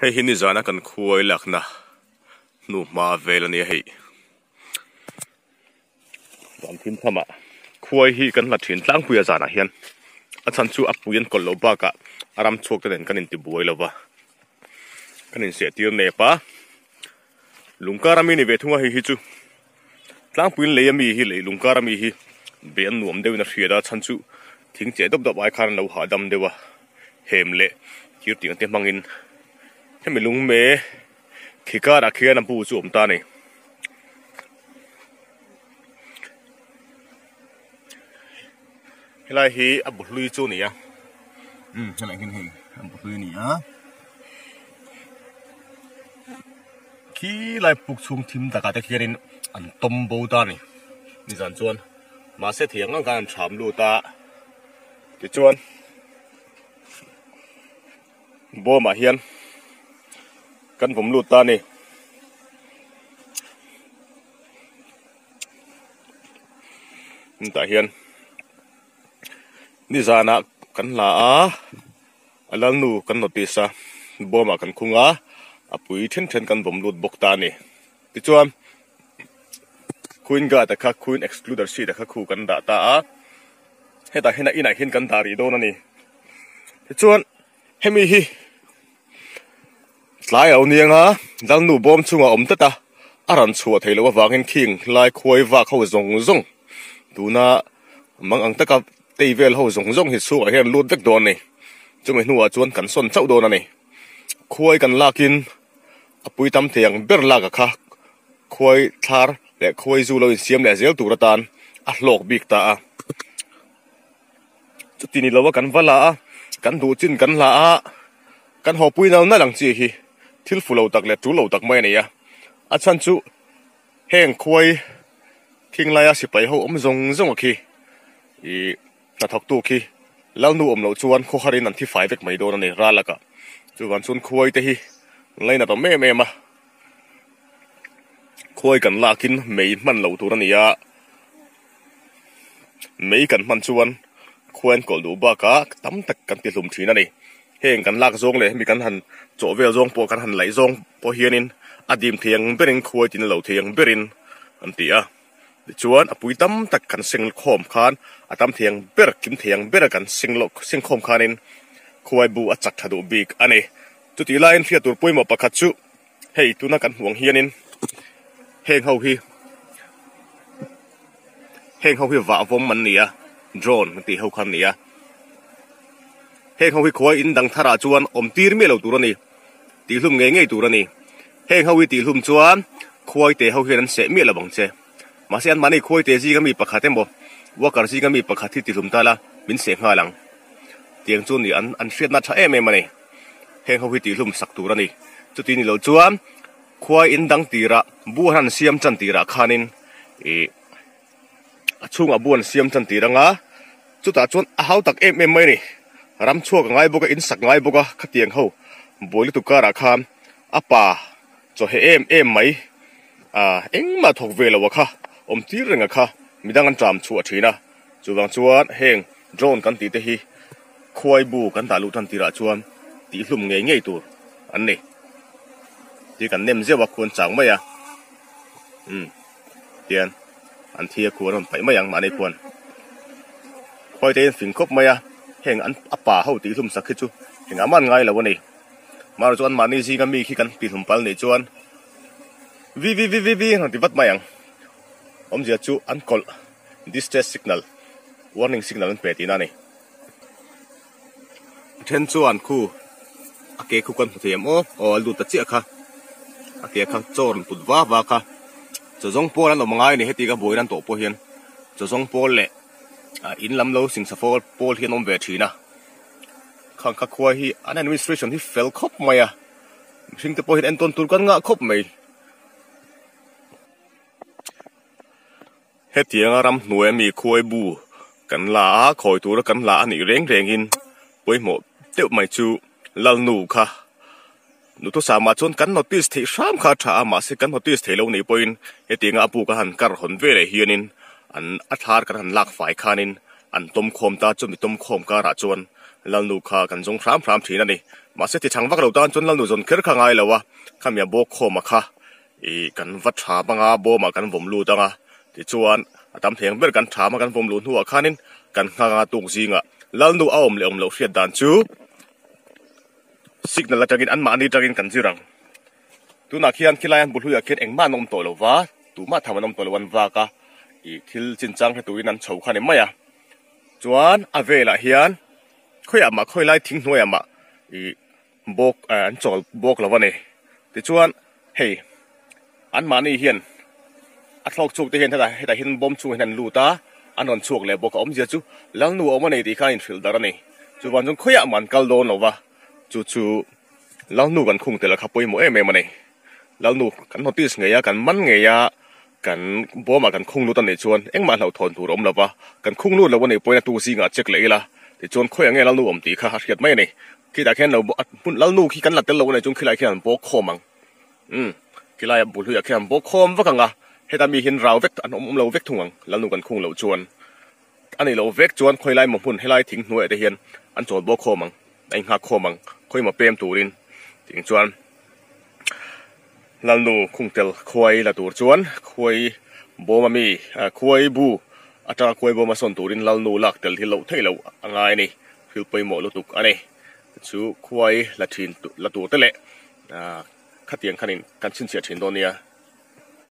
hei hi ni zana kan khuai lakna nu, ma vel ani hei. Wan thim thama. Khuai hi kan la thin tlang puya zana hian. A chan chu a puyan kol lo ba ka. Aram chok ten kan in ti buai lo ba. Kan in se tir ne pa. Lungkara mi ni ve thunga hi hi chu. Tlang puin le mi hi le lungkara mi hi. Ben nuam deu na hria chan chu. Thing che dop dop ai khan lo ha dam dewa hem le. Kir te mangin thế mình lúng mê. Khi cả đã kia nằm bù xuống ta này. Cái này hi à bút lui chỗ này à ừ cái này cái này. À bút lui này à khi lại bút xuống thím ta cả kia nên ăn à, tôm bầu ta này. Đi dàn chuan mà sẽ thiệt ngang gan chạm lô ta. Cái chuan bố mà hiền กันผมลูดตานี่นี่ตาเฮียนนี่จานะกันลาอาลังนูกันนติสาบ่มากันคุงอาอปุยเทนเทนกันผมลูดบกตานี่ติจวมคุยงาแต่ข้าคุยเอ็กซ์คลูเดอร์ซีแต่ข้าคู่กันด่าตาให้ตาเห็นอะไรเห็นกันตารีโดนั่นนี่ติจวนให้มีฮี kan vom lut ta ni ta hian ni. Zana kan la a alang nu kan notice a boma kan khunga apui then then kan vom lut bok ta ni ti chuan kuin ga ta kha để excluder si ta kha khu lộc da ta a. Heta hena ina hin kan dari do na ni ti chuan hemi hi lai au niang ha thil lo tak le tu lo tak mai này à a chan chu, heng khoi thing lai a si pai ho om zong zong khi. I na thok tu khi. Lau nu om lo chuan kho harin an thi fai vek mai do na ra la ka. Chu wan chun khoi te hi, lai na to me me ma. Khoi kan la kin mei man lo tu na ya. Mei kan man chuan khoen kol du ba ka, tam tak kan ti hlum thina ni heng kan lak zong le, mi kan han cho vel zong po, kan han lai zong po hianin. Adim thiang berin khuai tin lo thiang berin. An tia chuan apui tam tak kan sing khom khan. Atam thiang ber, kim thiang ber kan sing lo sing khom khanin. Khuai bu a chak thadu bik ani tu ti lain thia tur poimo pakhat chu. Hei tuna kan huang hianin. Heng ho hi. Heng ho hi wa vom man nia. Drone, ti ho khan nia heng ho hi khoi in dang thara ah chuan om tir me lo turani ti hlum nge nge turani heng ho hi ti hlum chuan khoi te ho hian se me la bang che. Ma se an mani khoi te ji ga mi pakha em bo. Wa kar ji ga mi pakha thi ti hlum ta la min se nga lang. Tiang chu ni an an hriat na tha em em mani heng ho hi ti hlum sak turani chu ti ni lo chuan khoi in dang tira bu han siam chan tira khanin. E achunga buan siam chan tiranga chu ta chuan a hau tak em em mai ni ram chuak ngai boka in sak ngai boka khatiang ho. Boli tu kara kham apa, cho he em em mai. À eng ma thok ve lo kha. Om tir renga kha, midang an tram chu athina chuwang chuan heng, drone kan ti te hi. Khoi bu kan ta lu tan tira chuan ti hlum nge nge tur. An ni ti kan nem zewa kun chang mai à um hmm. tian an. Thia khun on pai mai ang ma nei khun khoi te phình khop mai à heng an apa ho ti lum sakhi chu heng aman ngai lo ni mar chuan mani ji ga mi khi kan ti lum pal ni chuan. Vi vi vi vi vi ti vat mayang om zia chu an kol distress signal. Warning signal an pe ti na ni. Then chuan khu. A ke khu kan thiam o. O lu ta chi kha. A ke kha chor put wa wa kha. Chozong pol an omangai ni heti ga boiran to po hian. Chozong pol le à in lắm lâu sinh sắp phôl bol hiện ông về thì na. Khang khắc khoai hi an administration hi fail khóc mày à. Sinh tập hiện Anton tuôn quan ngã khóc mày. Hết tiếng aram nuôi mì khoai bù, cắn lá khỏi tú ra cắn lá nỉ rèn rèn in. Với một tiêu mày chú lal nụ kha. Nụ tôi sao mà chôn cắn nó tuyết thì sám kha trả mà sẽ cắn nó tuyết thì lâu nỉ poin hết tiếng apu cả hàn cả hồn về để hiền in. อันอัธารกันหันลักฝ่ายคานิน อันต้มโคมตาจนมีต้มโคมการะจวนลำนูกากันจงพรามพรามถีนั่นนี่มาเสียที่ชังวักเราตานจนลำนูจนเคิร์อข่ายแล้ววะข้ามีาโบกโคมาค่ะอีกันวัดชามังอาโบมากันผมลูดังอาที่ชวนตามเพียงเบื่อกันถามากันผมลูหัวคานินกันข้างาตุงซิงอะลำนูเอาอมเหลวเหลวเสียดดันจูสิกนั่นละจังกินอันมานี่จังกินกันจิรังตุนักเขียนขี้ลายันบุรุษอเขียนเองมานมโตแล้ววะตุมาทำมานมโตแล้ววันวากะ i thil chin chang he tuin an chho khan em ya chuan a vela hian, khoi ama khoi lai thing noi ama. I bok à, an chol bok lawane ti chuan Hey an mani hian, a thlok chuk te hian heta heta hin bom chu hian lu ta, an on chuk le bok om je chu. Lang nu om nei ti kha in fil dar ani chu wan jong khoi ama kal don lova. Chu chu, lang nu kan khung te la khapoi mo em em ani lang nu kan notice ngeya kan man ngeya กันบ่มากันคงนู่ตันเนชวนเอ็งมาเราทนถูรมละวะกันคงนู่ละวันนี้ป่วยตูซีงาเจ็กเลยละแต่ชวนค่อยยังไงเราลู่อมตีข้าเขียดไม่เนี่ยคิดแต่แค่เราบ่ปุ่นเราลู่ขี้กันหลับแต่เราเนี่ยจงขี้ไรแค่บ่คอมังอืมขี้ไรบุตรอยากแค่บ่คอมวะกังอ่ห้แต่มีเห็นเราเวกอันอมเราเวกถุงอังแล้วนู่กันคงเราชวนอันนี้เราเวกชวนค่อยไรมัมพุ่นให้ไรถึงหน่วยแต่เห็นอันชวนบ่คอมังไอ้หักคอมังค่อยมาเปรมตูรินทิ้งชวน ลันลูคงเตลควยละตัวชวนควยบมามีควยบูอาจารย์ควยบมาสนตัวรินลันลูลักเตลที่เราเทเราไงนี่ฟิลไปหมดลุตุกอันนี้ชูควยละทินละตัวเตลเลขัดเตียงขันินกันชินเสียทินตัวเนี้ย